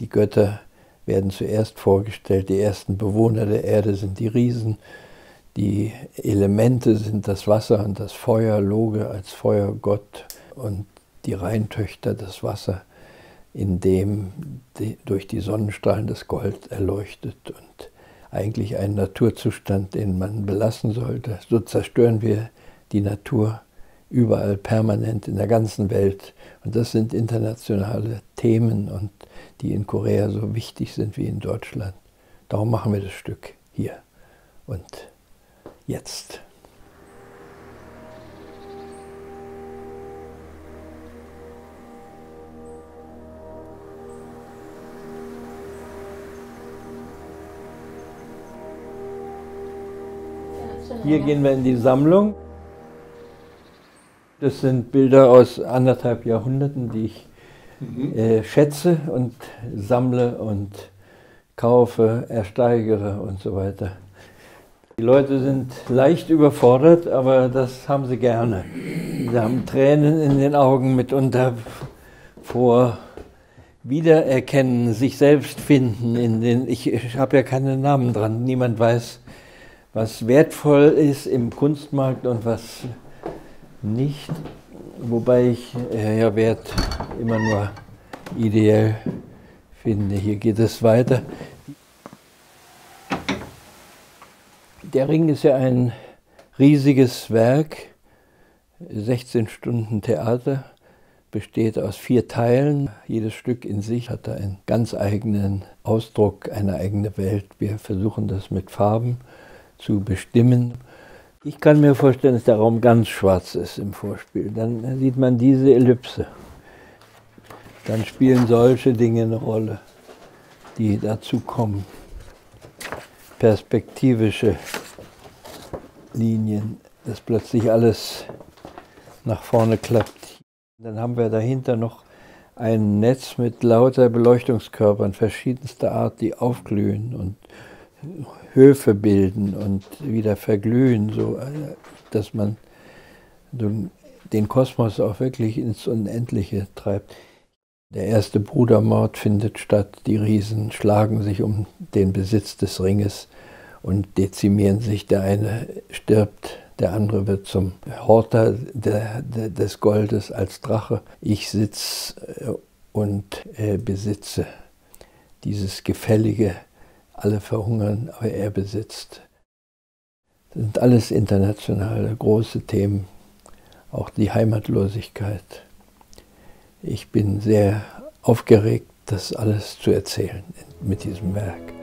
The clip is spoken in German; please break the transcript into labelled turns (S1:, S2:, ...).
S1: Die Götter werden zuerst vorgestellt. Die ersten Bewohner der Erde sind die Riesen. Die Elemente sind das Wasser und das Feuer, Loge als Feuergott und die Rheintöchter das Wasser, in dem die, durch die Sonnenstrahlen das Gold erleuchtet und eigentlich ein Naturzustand, den man belassen sollte. So zerstören wir die Natur überall permanent in der ganzen Welt. Und das sind internationale Themen und die in Korea so wichtig sind wie in Deutschland. Darum machen wir das Stück hier und jetzt. Hier gehen wir in die Sammlung. Das sind Bilder aus anderthalb Jahrhunderten, die ich mhm. äh, schätze und sammle und kaufe, ersteigere und so weiter. Die Leute sind leicht überfordert, aber das haben sie gerne. Sie haben Tränen in den Augen mitunter vor Wiedererkennen, sich selbst finden. In den, ich, ich habe ja keine Namen dran. Niemand weiß, was wertvoll ist im Kunstmarkt und was nicht. Wobei ich ja Wert immer nur ideell finde. Hier geht es weiter. Der Ring ist ja ein riesiges Werk, 16 Stunden Theater, besteht aus vier Teilen. Jedes Stück in sich hat einen ganz eigenen Ausdruck, eine eigene Welt. Wir versuchen das mit Farben zu bestimmen. Ich kann mir vorstellen, dass der Raum ganz schwarz ist im Vorspiel. Dann sieht man diese Ellipse. Dann spielen solche Dinge eine Rolle, die dazu kommen. Perspektivische Linien, dass plötzlich alles nach vorne klappt. Dann haben wir dahinter noch ein Netz mit lauter Beleuchtungskörpern verschiedenster Art, die aufglühen und Höfe bilden und wieder verglühen, so äh, dass man den Kosmos auch wirklich ins Unendliche treibt. Der erste Brudermord findet statt, die Riesen schlagen sich um den Besitz des Ringes und dezimieren sich. Der eine stirbt, der andere wird zum Horter des Goldes als Drache. Ich sitze äh, und äh, besitze dieses gefällige alle verhungern, aber er besitzt. Das sind alles internationale große Themen, auch die Heimatlosigkeit. Ich bin sehr aufgeregt, das alles zu erzählen mit diesem Werk.